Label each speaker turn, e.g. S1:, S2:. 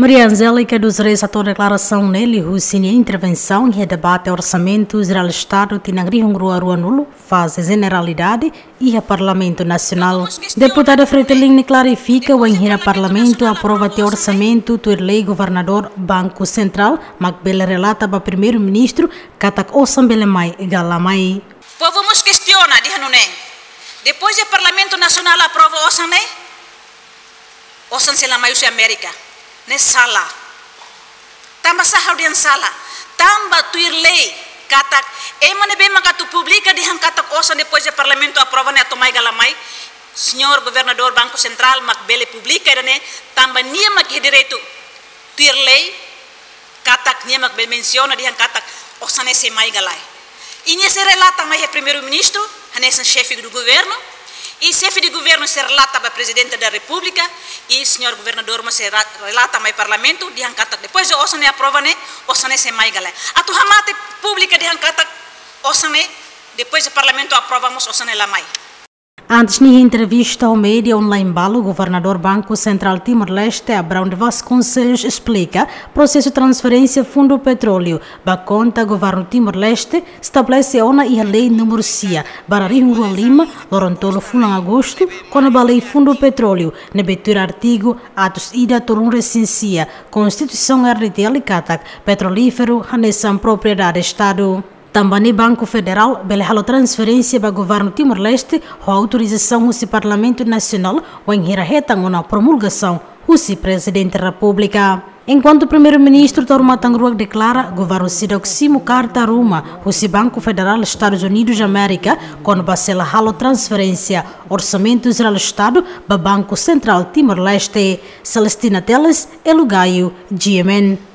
S1: Maria Angélica dos Reis, a tua declaração nele, Hussini, intervenção e debate orçamento geral Estado, Tinangri Rua Rua Nulo, fase generalidade e a Parlamento Nacional. Deputada Fretelin clarifica o enhira Parlamento aprova o orçamento do lei governador Banco Central, Macbele relata para primeiro-ministro, Katak Osambelemai Galamai.
S2: Povo nos questiona, diz Depois o Parlamento Nacional aprova orçamento, Osan se América ne sala tamba sahau dian sala tamba tuir lei katak emane be tu publica di katak osa depois de parlamento aprova ne atomai galamai. Senhor governador banco central mak bele publica ne tamba nia mak direito tuir lei katak nia mak menciona di katak osa ne se mai galai. Ini se relata mai primeiro ministro hanesan chefe do governo e chefe de governo se relata para presidente da república e senhor governador se relata para parlamento di hangkata depois de osane aprova ne osane se mai gale atu hamate pública di hangkata osane depois de parlamento aprovamos osane la mai
S1: Antes de entrevista ao média online Balo, o governador Banco Central Timor-Leste, Abrão de Vasconcelos, explica processo de transferência fundo petróleo. Ba conta, governo Timor-Leste estabelece a ONA e a lei número CIA. Barari Lima, Lorontolo Fulan Agosto, quando a lei fundo petróleo. Nebetura artigo, atos ida tolun recensia, Constituição RDT Alicatak, petrolífero, anexão propriedade Estado. Também o Banco Federal belehalo transferência para o governo Timor-Leste a autorização do Parlamento Nacional em retang na promulgação do Presidente da República. Enquanto o primeiro-ministro Torma Tangruak declara, o governo Sidoximo Carta Ruma, o Banco Federal Estados Unidos da América, quando bacela halo transferência orçamento geral Estado para Banco Central Timor-Leste. Celestina Teles, Elugaio, GMN.